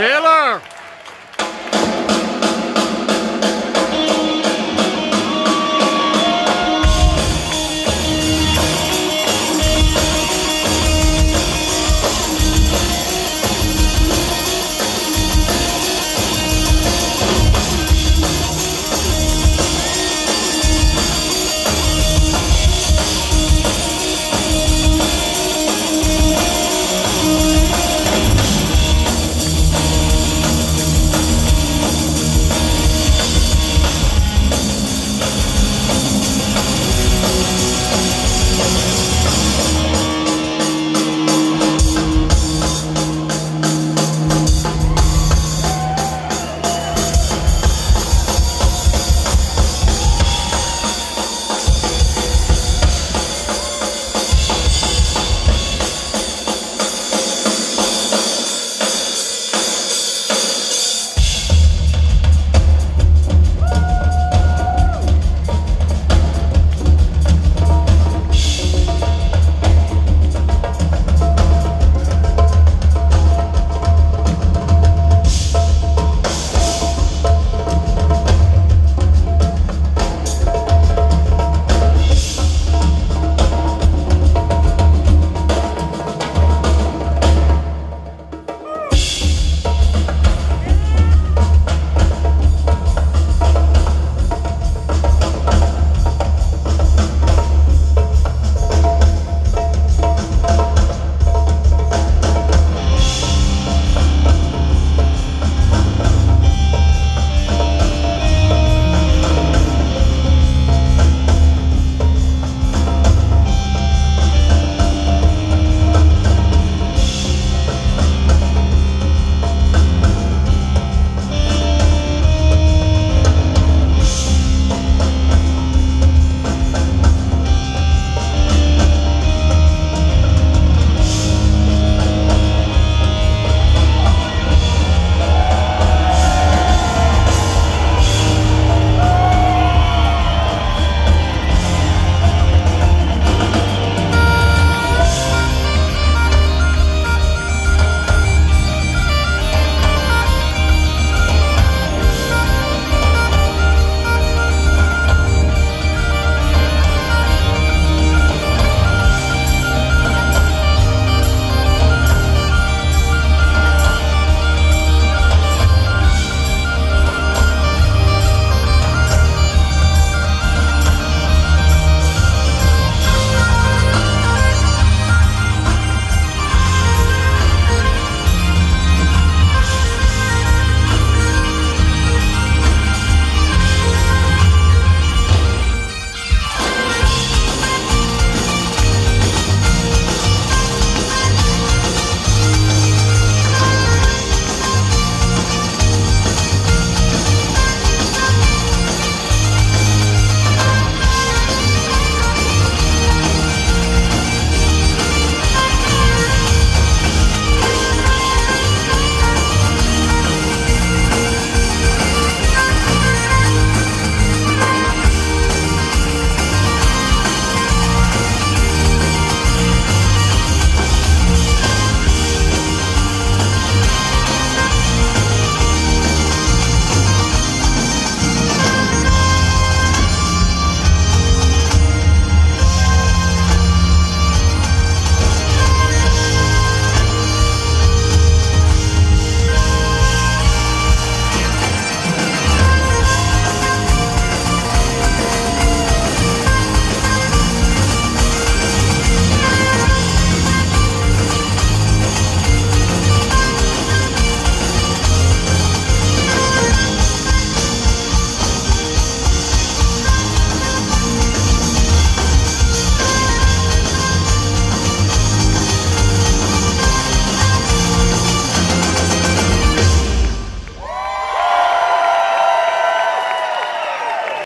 Taylor!